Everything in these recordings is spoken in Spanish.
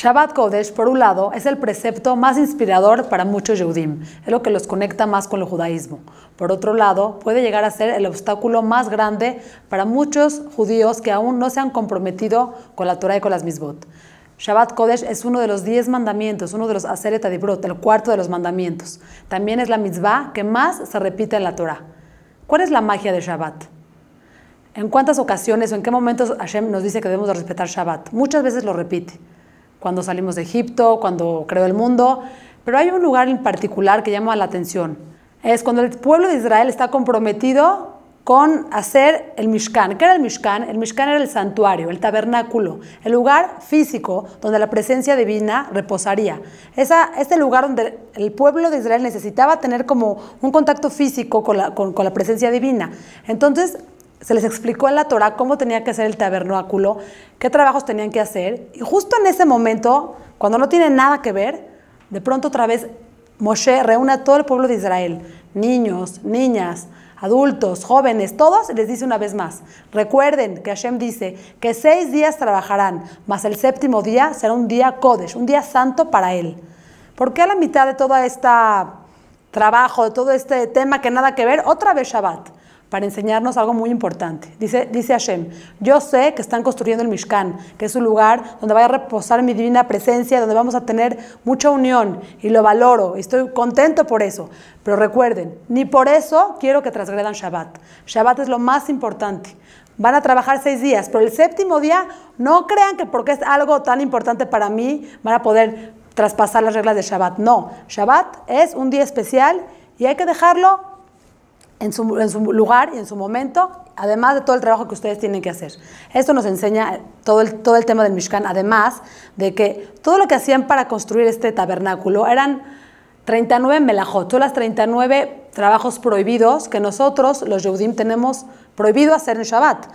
Shabbat Kodesh, por un lado, es el precepto más inspirador para muchos Yehudim, es lo que los conecta más con el judaísmo. Por otro lado, puede llegar a ser el obstáculo más grande para muchos judíos que aún no se han comprometido con la Torah y con las misbot. Shabbat Kodesh es uno de los diez mandamientos, uno de los Aseret Adibrot, el cuarto de los mandamientos. También es la mitzvah que más se repite en la Torah. ¿Cuál es la magia de Shabbat? ¿En cuántas ocasiones o en qué momentos Hashem nos dice que debemos de respetar Shabbat? Muchas veces lo repite. Cuando salimos de Egipto, cuando creó el mundo. Pero hay un lugar en particular que llama la atención. Es cuando el pueblo de Israel está comprometido con hacer el Mishkan. ¿Qué era el Mishkan? El Mishkan era el santuario, el tabernáculo, el lugar físico donde la presencia divina reposaría. Esa, este lugar donde el pueblo de Israel necesitaba tener como un contacto físico con la, con, con la presencia divina. Entonces, se les explicó en la Torah cómo tenía que ser el tabernáculo, qué trabajos tenían que hacer. Y justo en ese momento, cuando no tiene nada que ver, de pronto otra vez Moshe reúne a todo el pueblo de Israel, niños, niñas, adultos, jóvenes, todos, les dice una vez más, recuerden que Hashem dice que seis días trabajarán, más el séptimo día será un día Kodesh, un día santo para él. ¿Por qué a la mitad de todo este trabajo, de todo este tema que nada que ver, otra vez Shabbat? Para enseñarnos algo muy importante. Dice, dice Hashem, yo sé que están construyendo el Mishkan, que es un lugar donde va a reposar mi divina presencia, donde vamos a tener mucha unión y lo valoro y estoy contento por eso. Pero recuerden, ni por eso quiero que transgredan Shabbat. Shabbat es lo más importante. Van a trabajar seis días, pero el séptimo día no crean que porque es algo tan importante para mí van a poder traspasar las reglas de Shabbat. No, Shabbat es un día especial y hay que dejarlo en su, lugar y en su momento, además de todo el trabajo que ustedes tienen que hacer. Esto nos enseña todo el, todo el tema del Mishkan, además de que todo lo que hacían para construir este tabernáculo eran 39 melajot, son las 39 trabajos prohibidos que nosotros, los Yehudim, tenemos prohibido hacer en Shabbat.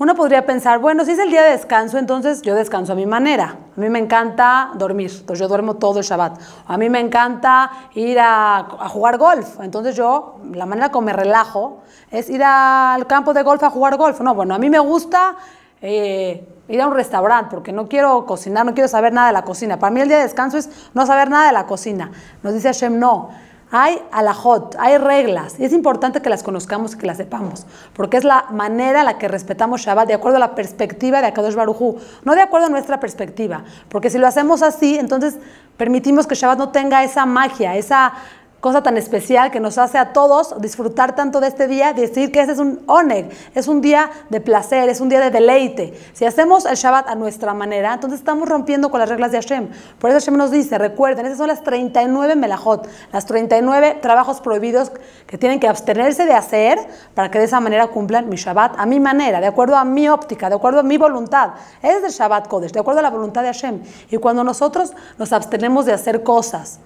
Uno podría pensar, bueno, si es el día de descanso, entonces yo descanso a mi manera. A mí me encanta dormir, entonces yo duermo todo el Shabbat. A mí me encanta ir a, jugar golf, entonces yo, la manera como me relajo es ir al campo de golf a jugar golf. No, bueno, a mí me gusta eh, ir a un restaurante porque no quiero cocinar, no quiero saber nada de la cocina. Para mí el día de descanso es no saber nada de la cocina. Nos dice Hashem, no. Hay alajot, hay reglas, y es importante que las conozcamos y que las sepamos, porque es la manera en la que respetamos Shabbat de acuerdo a la perspectiva de Akadosh Barujú, no de acuerdo a nuestra perspectiva, porque si lo hacemos así, entonces permitimos que Shabbat no tenga esa magia, esa cosa tan especial que nos hace a todos disfrutar tanto de este día, decir que ese es un oneg, es un día de placer, es un día de deleite. Si hacemos el Shabbat a nuestra manera, entonces estamos rompiendo con las reglas de Hashem. Por eso Hashem nos dice, recuerden, esas son las 39 melajot, las 39 trabajos prohibidos que tienen que abstenerse de hacer para que de esa manera cumplan mi Shabbat a mi manera, de acuerdo a mi óptica, de acuerdo a mi voluntad. Es el Shabbat Kodesh, de acuerdo a la voluntad de Hashem. Y cuando nosotros nos abstenemos de hacer cosas,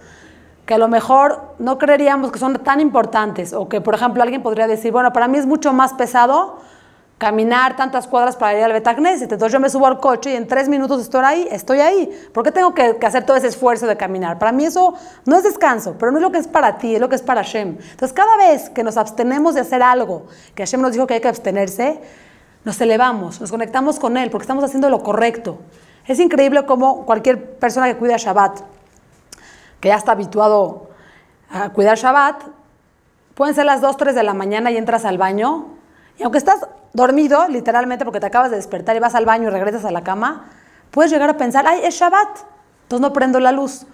que a lo mejor no creeríamos que son tan importantes o que, por ejemplo, alguien podría decir, bueno, para mí es mucho más pesado caminar tantas cuadras para ir al Betagneset, entonces yo me subo al coche y en tres minutos estoy ahí, estoy ahí. ¿Por qué tengo que, hacer todo ese esfuerzo de caminar? Para mí eso no es descanso, pero no es lo que es para ti, es lo que es para Hashem. Entonces cada vez que nos abstenemos de hacer algo que Hashem nos dijo que hay que abstenerse, nos elevamos, nos conectamos con Él porque estamos haciendo lo correcto. Es increíble cómo cualquier persona que cuida Shabbat, que ya está habituado a cuidar Shabbat, pueden ser las 2, 3 de la mañana y entras al baño, y aunque estás dormido, literalmente porque te acabas de despertar y vas al baño y regresas a la cama, puedes llegar a pensar, ay, es Shabbat, entonces no prendo la luz.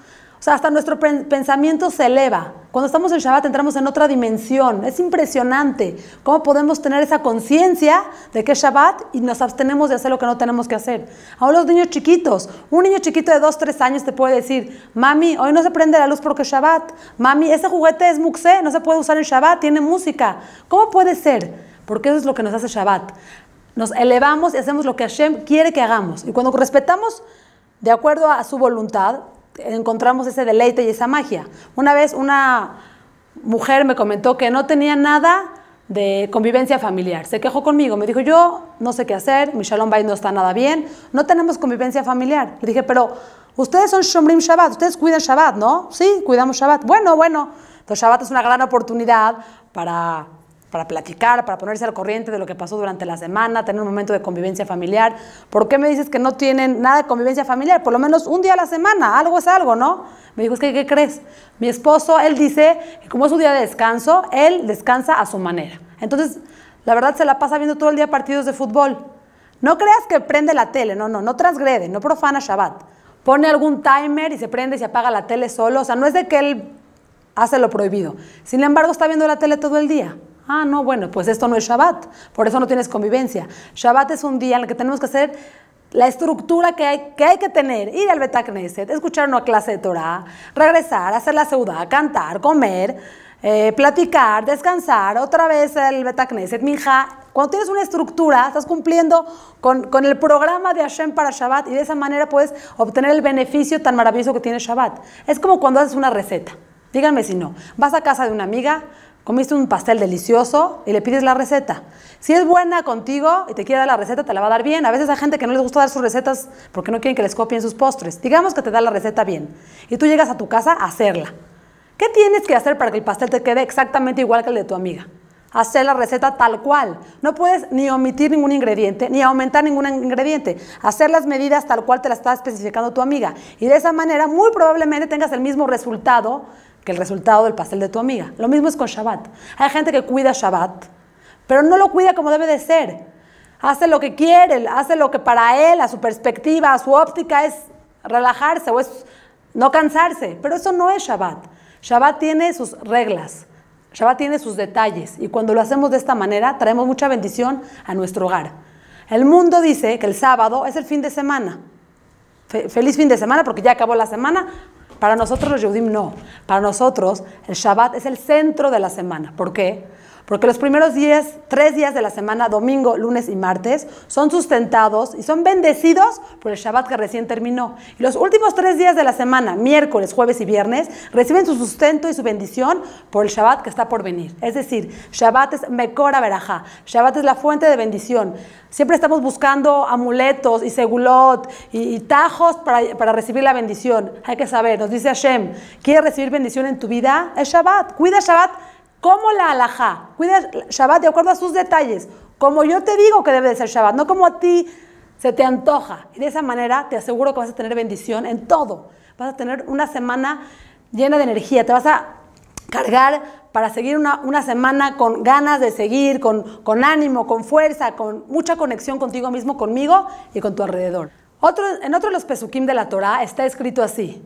O sea, hasta nuestro pensamiento se eleva. Cuando estamos en Shabbat entramos en otra dimensión. Es impresionante cómo podemos tener esa conciencia de que es Shabbat y nos abstenemos de hacer lo que no tenemos que hacer. Ahora los niños chiquitos, un niño chiquito de 2, 3 años te puede decir, mami, hoy no se prende la luz porque es Shabbat. Mami, ese juguete es muxé, no se puede usar en Shabbat, tiene música. ¿Cómo puede ser? Porque eso es lo que nos hace Shabbat. Nos elevamos y hacemos lo que Hashem quiere que hagamos. Y cuando respetamos de acuerdo a su voluntad, encontramos ese deleite y esa magia. Una vez una mujer me comentó que no tenía nada de convivencia familiar. Se quejó conmigo, me dijo, yo no sé qué hacer, mi Shalom Bay no está nada bien, no tenemos convivencia familiar. Le dije, pero ustedes son Shomrim Shabbat, ustedes cuidan Shabbat, ¿no? Sí, cuidamos Shabbat. Bueno, bueno, entonces Shabbat es una gran oportunidad para para platicar, para ponerse al corriente de lo que pasó durante la semana, tener un momento de convivencia familiar. ¿Por qué me dices que no tienen nada de convivencia familiar? Por lo menos un día a la semana, algo es algo, ¿no? Me dijo, es que, ¿qué crees? Mi esposo, él dice que como es su día de descanso, él descansa a su manera. Entonces, la verdad se la pasa viendo todo el día partidos de fútbol. No creas que prende la tele, no, no, no transgrede, no profana Shabbat. Pone algún timer y se prende y se apaga la tele solo. O sea, no es de que él hace lo prohibido. Sin embargo, está viendo la tele todo el día. Ah, no, bueno, pues esto no es Shabbat, por eso no tienes convivencia. Shabbat es un día en el que tenemos que hacer la estructura que hay que, tener, ir al Betacneset, escuchar una clase de Torah, regresar, hacer la seudá, cantar, comer, eh, platicar, descansar, otra vez el Betacneset, mija. Cuando tienes una estructura, estás cumpliendo con, con, el programa de Hashem para Shabbat y de esa manera puedes obtener el beneficio tan maravilloso que tiene Shabbat. Es como cuando haces una receta. Díganme si no. Vas a casa de una amiga, comiste un pastel delicioso y le pides la receta. Si es buena contigo y te quiere dar la receta, te la va a dar bien. A veces hay gente que no les gusta dar sus recetas porque no quieren que les copien sus postres. Digamos que te da la receta bien y tú llegas a tu casa a hacerla. ¿Qué tienes que hacer para que el pastel te quede exactamente igual que el de tu amiga? Hacer la receta tal cual. No puedes ni omitir ningún ingrediente, ni aumentar ningún ingrediente. Hacer las medidas tal cual te las está especificando tu amiga. Y de esa manera, muy probablemente tengas el mismo resultado que el resultado del pastel de tu amiga. Lo mismo es con Shabbat. Hay gente que cuida Shabbat, pero no lo cuida como debe de ser. Hace lo que quiere, hace lo que para él, a su perspectiva, a su óptica es relajarse o es no cansarse, pero eso no es Shabbat. Shabbat tiene sus reglas, Shabbat tiene sus detalles y cuando lo hacemos de esta manera traemos mucha bendición a nuestro hogar. El mundo dice que el sábado es el fin de semana. feliz fin de semana porque ya acabó la semana, para nosotros los Yehudim no. Para nosotros el Shabbat es el centro de la semana. ¿Por qué? Porque los primeros días, tres días de la semana, domingo, lunes y martes, son sustentados y son bendecidos por el Shabbat que recién terminó. Y los últimos tres días de la semana, miércoles, jueves y viernes, reciben su sustento y su bendición por el Shabbat que está por venir. Es decir, Shabbat es Mekora Berajá. Shabbat es la fuente de bendición. Siempre estamos buscando amuletos y segulot y, tajos para, para, recibir la bendición. Hay que saber, nos dice Hashem, ¿quieres recibir bendición en tu vida? Es Shabbat. Cuida Shabbat como la alajá. Cuida Shabbat de acuerdo a sus detalles. Como yo te digo que debe de ser Shabbat, no como a ti se te antoja. Y de esa manera te aseguro que vas a tener bendición en todo. Vas a tener una semana llena de energía. Te vas a cargar para seguir una, una semana con ganas de seguir, con, con, ánimo, con fuerza, con mucha conexión contigo mismo, conmigo y con tu alrededor. Otro, en otro de los pesukim de la Torah está escrito así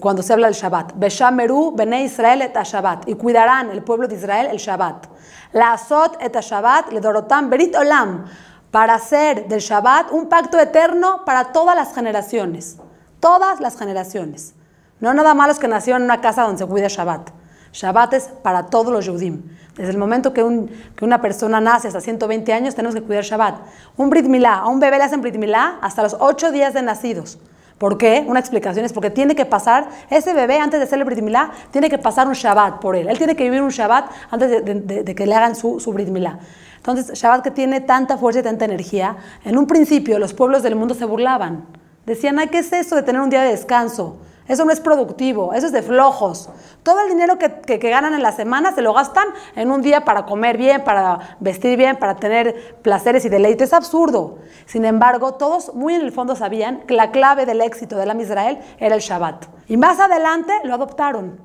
cuando se habla del Shabbat. Beshameru bene Israel et Shabbat. Y cuidarán el pueblo de Israel el Shabbat. La azot et Shabbat le dorotam berit olam. Para hacer del Shabbat un pacto eterno para todas las generaciones. Todas las generaciones. No nada más los que nacieron en una casa donde se cuida Shabbat. Shabbat es para todos los Yehudim. Desde el momento que, una persona nace hasta 120 años, tenemos que cuidar Shabbat. Un Brit Milá, a un bebé le hacen Brit Milá hasta los 8 días de nacidos. ¿Por qué? Una explicación es porque tiene que pasar, ese bebé antes de ser el Brit Milá, tiene que pasar un Shabbat por él. Él tiene que vivir un Shabbat antes de, que le hagan su, su Brit Milá. Entonces, Shabbat que tiene tanta fuerza y tanta energía, en un principio los pueblos del mundo se burlaban. Decían, ay, ¿qué es eso de tener un día de descanso? Eso no es productivo, eso es de flojos. Todo el dinero que, ganan en la semana se lo gastan en un día para comer bien, para vestir bien, para tener placeres y deleites. Es absurdo. Sin embargo, todos muy en el fondo sabían que la clave del éxito de la Israel era el Shabbat. Y más adelante lo adoptaron.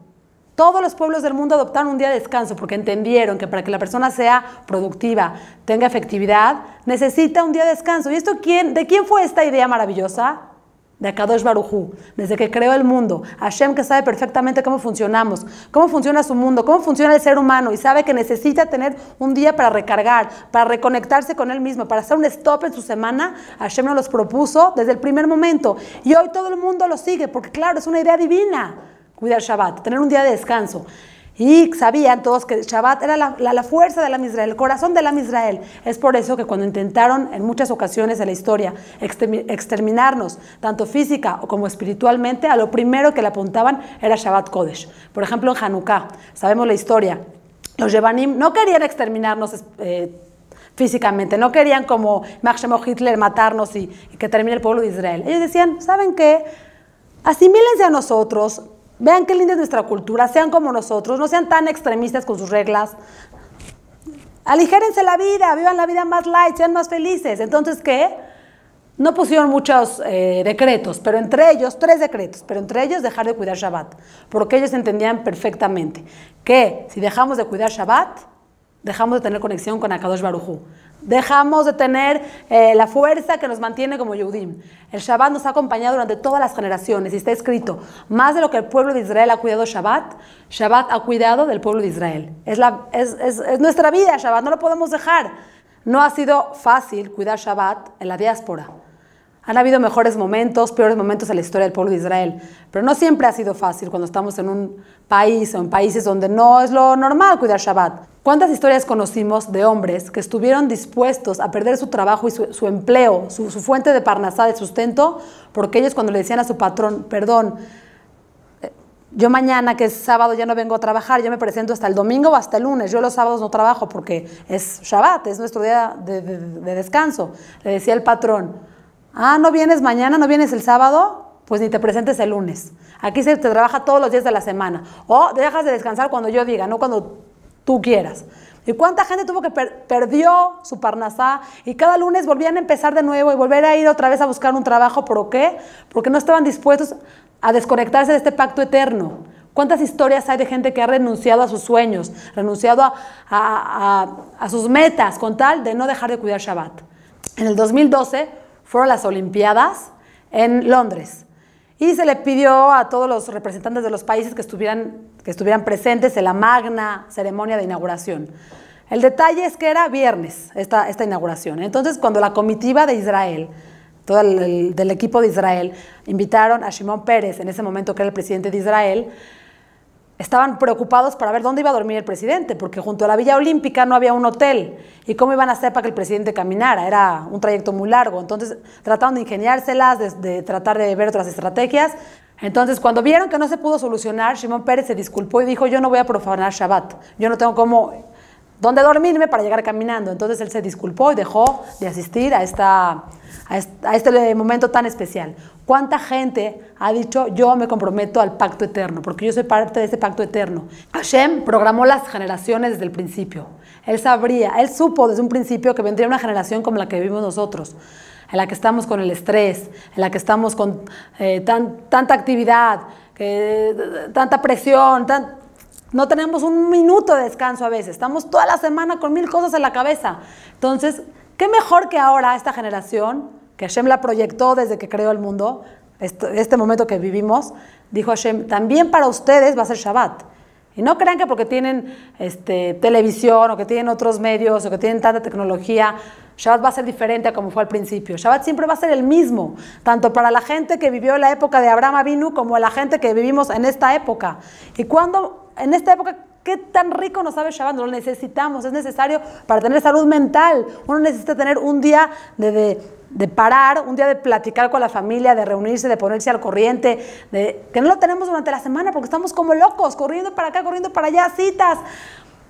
Todos los pueblos del mundo adoptaron un día de descanso porque entendieron que para que la persona sea productiva, tenga efectividad, necesita un día de descanso. ¿Y esto quién, de quién fue esta idea maravillosa? De Akadosh Barujú, desde que creó el mundo, Hashem que sabe perfectamente cómo funcionamos, cómo funciona su mundo, cómo funciona el ser humano y sabe que necesita tener un día para recargar, para reconectarse con él mismo, para hacer un stop en su semana, Hashem nos los propuso desde el primer momento y hoy todo el mundo lo sigue porque claro, es una idea divina cuidar Shabbat, tener un día de descanso. Y sabían todos que Shabbat era la, fuerza de la Israel, el corazón de la Israel. Es por eso que cuando intentaron en muchas ocasiones en la historia exterminarnos, tanto física como espiritualmente, a lo primero que le apuntaban era Shabbat Kodesh. Por ejemplo, en Hanukkah, sabemos la historia. Los Yevanim no querían exterminarnos eh, físicamente, no querían como Máximo Hitler matarnos y, y que termine el pueblo de Israel. Ellos decían, ¿saben qué? Asimílense a nosotros, Vean qué linda es nuestra cultura, sean como nosotros, no sean tan extremistas con sus reglas. aligérense la vida, vivan la vida más light, sean más felices. Entonces, ¿qué? No pusieron muchos eh, decretos, pero entre ellos, tres decretos, pero entre ellos dejar de cuidar Shabbat, porque ellos entendían perfectamente que si dejamos de cuidar Shabbat, dejamos de tener conexión con Akadosh Barujú. Dejamos de tener eh, la fuerza que nos mantiene como Yehudim. El Shabbat nos ha acompañado durante todas las generaciones y está escrito, más de lo que el pueblo de Israel ha cuidado Shabbat, Shabbat ha cuidado del pueblo de Israel. Es, es nuestra vida Shabbat, no lo podemos dejar. No ha sido fácil cuidar Shabbat en la diáspora. Han habido mejores momentos, peores momentos en la historia del pueblo de Israel, pero no siempre ha sido fácil cuando estamos en un país o en países donde no es lo normal cuidar Shabbat. ¿Cuántas historias conocimos de hombres que estuvieron dispuestos a perder su trabajo y su, empleo, su, fuente de parnasá, de sustento, porque ellos cuando le decían a su patrón, perdón, eh, yo mañana, que es sábado, ya no vengo a trabajar, yo me presento hasta el domingo o hasta el lunes. Yo los sábados no trabajo porque es Shabbat, es nuestro día de, de descanso. Le decía el patrón, Ah, ¿no vienes mañana? ¿No vienes el sábado? Pues ni te presentes el lunes. Aquí se te trabaja todos los días de la semana. O dejas de descansar cuando yo diga, no cuando tú quieras. ¿Y cuánta gente tuvo que perdió su parnasá y cada lunes volvían a empezar de nuevo y volver a ir otra vez a buscar un trabajo? ¿Por qué? Porque no estaban dispuestos a desconectarse de este pacto eterno. ¿Cuántas historias hay de gente que ha renunciado a sus sueños, renunciado a, a, a sus metas con tal de no dejar de cuidar Shabbat? En el 2012 fueron las Olimpiadas en Londres. Y se le pidió a todos los representantes de los países que estuvieran, que estuvieran presentes en la magna ceremonia de inauguración. El detalle es que era viernes esta, esta inauguración. Entonces, cuando la comitiva de Israel, todo el, del equipo de Israel, invitaron a Shimon Pérez, en ese momento que era el presidente de Israel, estaban preocupados para ver dónde iba a dormir el presidente, porque junto a la Villa Olímpica no había un hotel. ¿Y cómo iban a hacer para que el presidente caminara? Era un trayecto muy largo. Entonces trataron de ingeniárselas, de, tratar de ver otras estrategias. Entonces, cuando vieron que no se pudo solucionar, Shimon Pérez se disculpó y dijo, yo no voy a profanar Shabbat. Yo no tengo cómo, dónde dormirme para llegar caminando. Entonces él se disculpó y dejó de asistir a esta a este momento tan especial. ¿Cuánta gente ha dicho, yo me comprometo al pacto eterno, porque yo soy parte de ese pacto eterno? Hashem programó las generaciones desde el principio. Él sabría, él supo desde un principio que vendría una generación como la que vivimos nosotros, en la que estamos con el estrés, en la que estamos con eh, tanta actividad, tanta presión, no tenemos un minuto de descanso a veces, estamos toda la semana con mil cosas en la cabeza. Entonces, ¿qué mejor que ahora esta generación que Hashem la proyectó desde que creó el mundo, este, momento que vivimos, dijo Hashem, también para ustedes va a ser Shabbat. Y no crean que porque tienen este, televisión o que tienen otros medios o que tienen tanta tecnología, Shabbat va a ser diferente a como fue al principio. Shabbat siempre va a ser el mismo, tanto para la gente que vivió la época de Abraham Avinu como la gente que vivimos en esta época. Y cuando en esta época ¿Qué tan rico nos sabe Shabbat? Lo necesitamos, es necesario para tener salud mental. Uno necesita tener un día de, de, parar, un día de platicar con la familia, de reunirse, de ponerse al corriente, de, que no lo tenemos durante la semana porque estamos como locos, corriendo para acá, corriendo para allá, citas,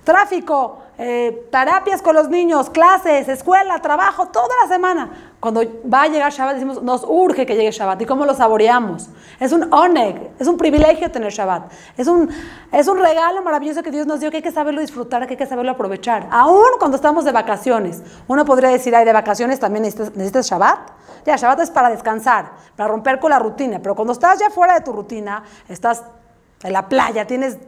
tráfico, eh, terapias con los niños, clases, escuela, trabajo, toda la semana. Cuando va a llegar Shabbat decimos, nos urge que llegue Shabbat. ¿Y cómo lo saboreamos? Es un oneg, es un privilegio tener Shabbat. Es un, es un regalo maravilloso que Dios nos dio que hay que saberlo disfrutar, que hay que saberlo aprovechar. Aún cuando estamos de vacaciones. Uno podría decir, ay, de vacaciones también necesitas, necesitas Shabbat. Ya, Shabbat es para descansar, para romper con la rutina. Pero cuando estás ya fuera de tu rutina, estás en la playa, tienes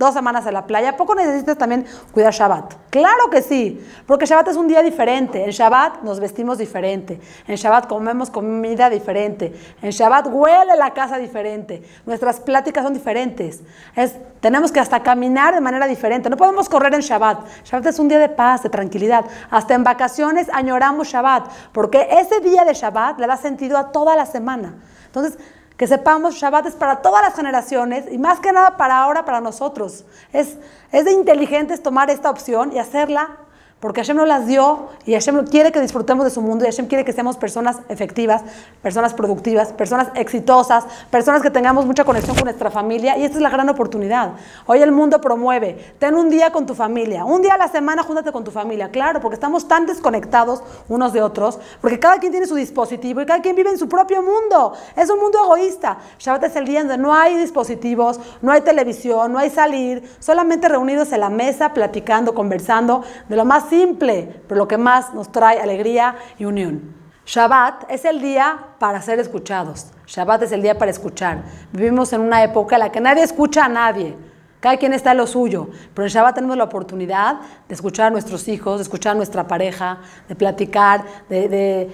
dos semanas en la playa, ¿poco necesitas también cuidar Shabbat? Claro que sí, porque Shabbat es un día diferente. En Shabbat nos vestimos diferente. En Shabbat comemos comida diferente. En Shabbat huele la casa diferente. Nuestras pláticas son diferentes. Es, tenemos que hasta caminar de manera diferente. No podemos correr en Shabbat. Shabbat es un día de paz, de tranquilidad. Hasta en vacaciones añoramos Shabbat, porque ese día de Shabbat le da sentido a toda la semana. Entonces, que sepamos, Shabbat es para todas las generaciones y más que nada para ahora, para nosotros. Es, es de inteligentes tomar esta opción y hacerla porque Hashem nos las dio y Hashem quiere que disfrutemos de su mundo y Hashem quiere que seamos personas efectivas, personas productivas, personas exitosas, personas que tengamos mucha conexión con nuestra familia y esta es la gran oportunidad. Hoy el mundo promueve, ten un día con tu familia, un día a la semana júntate con tu familia, claro, porque estamos tan desconectados unos de otros, porque cada quien tiene su dispositivo y cada quien vive en su propio mundo, es un mundo egoísta. Shabbat es el día donde no hay dispositivos, no hay televisión, no hay salir, solamente reunidos en la mesa, platicando, conversando de lo más simple, pero lo que más nos trae alegría y unión. Shabbat es el día para ser escuchados. Shabbat es el día para escuchar. Vivimos en una época en la que nadie escucha a nadie. Cada quien está en lo suyo, pero en Shabbat tenemos la oportunidad de escuchar a nuestros hijos, de escuchar a nuestra pareja, de platicar, de,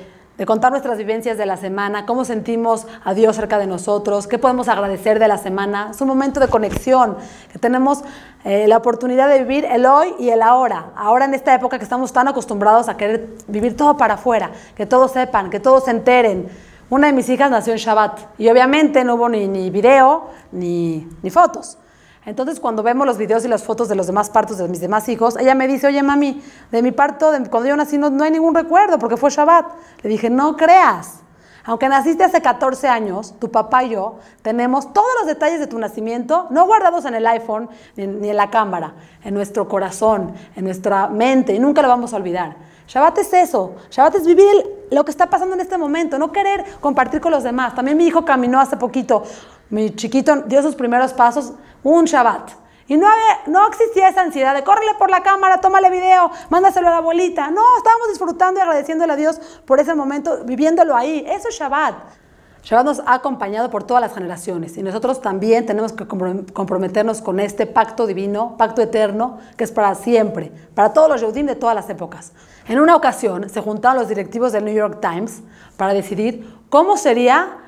contar nuestras vivencias de la semana, cómo sentimos a Dios cerca de nosotros, qué podemos agradecer de la semana. Es un momento de conexión, que tenemos eh, la oportunidad de vivir el hoy y el ahora. Ahora en esta época que estamos tan acostumbrados a querer vivir todo para afuera, que todos sepan, que todos se enteren. Una de mis hijas nació en Shabbat y obviamente no hubo ni, ni video ni, ni fotos. Entonces, cuando vemos los videos y las fotos de los demás partos de mis demás hijos, ella me dice, oye, mami, de mi parto, cuando yo nací, no, no hay ningún recuerdo porque fue Shabbat. Le dije, no creas. Aunque naciste hace 14 años, tu papá y yo tenemos todos los detalles de tu nacimiento, no guardados en el iPhone ni, en la cámara, en nuestro corazón, en nuestra mente, y nunca lo vamos a olvidar. Shabbat es eso. Shabbat es vivir lo que está pasando en este momento, no querer compartir con los demás. También mi hijo caminó hace poquito. Mi chiquito dio sus primeros pasos un Shabbat. Y no, no existía esa ansiedad de córrele por la cámara, tómale video, mándaselo a la abuelita. No, estábamos disfrutando y agradeciéndole a Dios por ese momento, viviéndolo ahí. Eso es Shabbat. Shabbat nos ha acompañado por todas las generaciones y nosotros también tenemos que comprometernos con este pacto divino, pacto eterno, que es para siempre, para todos los Yehudim de todas las épocas. En una ocasión se juntaron los directivos del New York Times para decidir cómo sería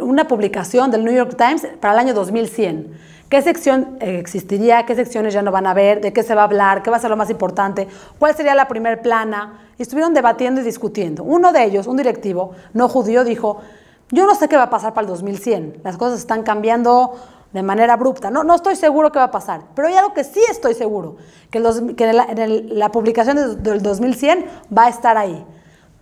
una publicación del New York Times para el año 2100 qué sección eh, existiría, qué secciones ya no van a haber, de qué se va a hablar, qué va a ser lo más importante, cuál sería la primer plana. Y estuvieron debatiendo y discutiendo. Uno de ellos, un directivo no judío, dijo, yo no sé qué va a pasar para el 2100, las cosas están cambiando de manera abrupta, no, no estoy seguro qué va a pasar, pero hay algo que sí estoy seguro, que, en, la publicación del 2100 va a estar ahí.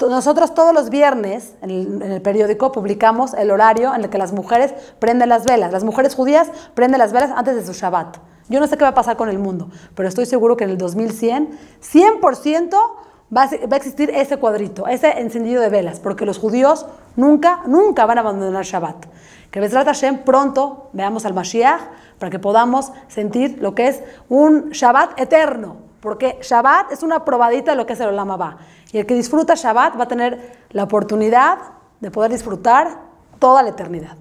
Nosotros todos los viernes en el, periódico publicamos el horario en el que las mujeres prenden las velas. Las mujeres judías prenden las velas antes de su Shabbat. Yo no sé qué va a pasar con el mundo, pero estoy seguro que en el 2100, 100% va a, va a existir ese cuadrito, ese encendido de velas, porque los judíos nunca, nunca van a abandonar Shabbat. Que Bezrat Hashem pronto veamos al Mashiach para que podamos sentir lo que es un Shabbat eterno, porque Shabbat es una probadita de lo que es el Olam Abba. Y el que disfruta Shabbat va a tener la oportunidad de poder disfrutar toda la eternidad.